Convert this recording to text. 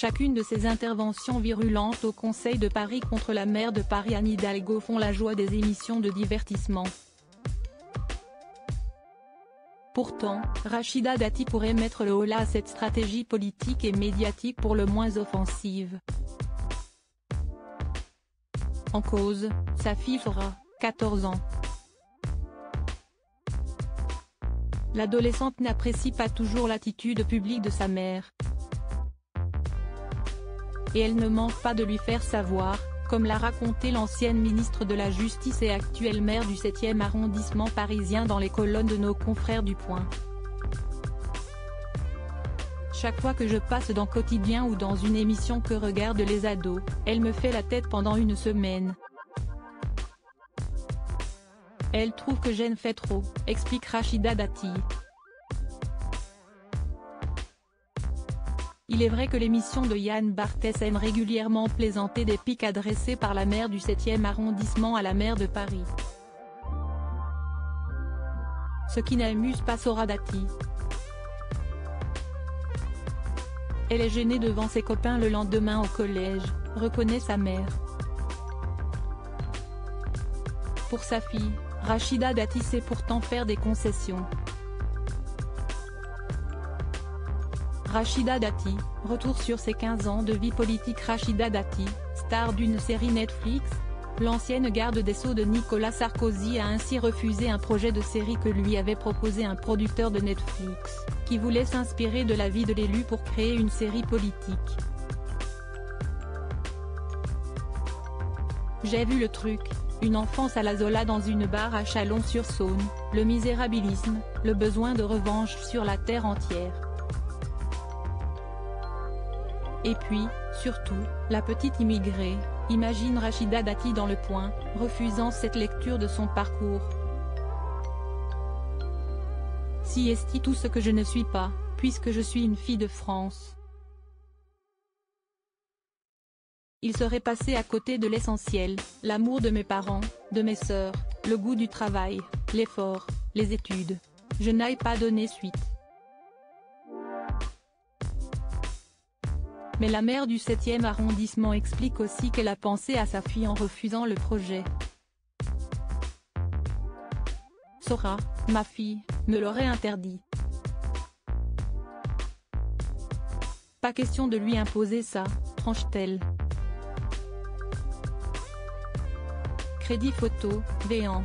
Chacune de ces interventions virulentes au Conseil de Paris contre la maire de Paris Anne Hidalgo font la joie des émissions de divertissement. Pourtant, Rachida Dati pourrait mettre le holà à cette stratégie politique et médiatique pour le moins offensive. En cause, sa fille fera 14 ans. L'adolescente n'apprécie pas toujours l'attitude publique de sa mère. Et elle ne manque pas de lui faire savoir, comme l'a raconté l'ancienne ministre de la Justice et actuelle maire du 7e arrondissement parisien dans les colonnes de nos confrères du Point. Chaque fois que je passe dans Quotidien ou dans une émission que regardent les ados, elle me fait la tête pendant une semaine. Elle trouve que j'en fais trop, explique Rachida Dati. Il est vrai que l'émission de Yann Barthès aime régulièrement plaisanter des pics adressés par la maire du 7e arrondissement à la maire de Paris. Ce qui n'amuse pas Sora Dati. Elle est gênée devant ses copains le lendemain au collège, reconnaît sa mère. Pour sa fille, Rachida Dati sait pourtant faire des concessions. Rachida Dati, retour sur ses 15 ans de vie politique Rachida Dati, star d'une série Netflix, l'ancienne garde des Sceaux de Nicolas Sarkozy a ainsi refusé un projet de série que lui avait proposé un producteur de Netflix, qui voulait s'inspirer de la vie de l'élu pour créer une série politique. J'ai vu le truc, une enfance à la Zola dans une barre à Chalon-sur-Saône, le misérabilisme, le besoin de revanche sur la terre entière. Et puis, surtout, la petite immigrée, imagine Rachida Dati dans le point, refusant cette lecture de son parcours. Si est tout ce que je ne suis pas, puisque je suis une fille de France. Il serait passé à côté de l'essentiel, l'amour de mes parents, de mes sœurs, le goût du travail, l'effort, les études. Je n'aille pas donné suite. Mais la maire du 7e arrondissement explique aussi qu'elle a pensé à sa fille en refusant le projet. Sora, ma fille, me l'aurait interdit. Pas question de lui imposer ça, tranche-t-elle. Crédit photo, Véan.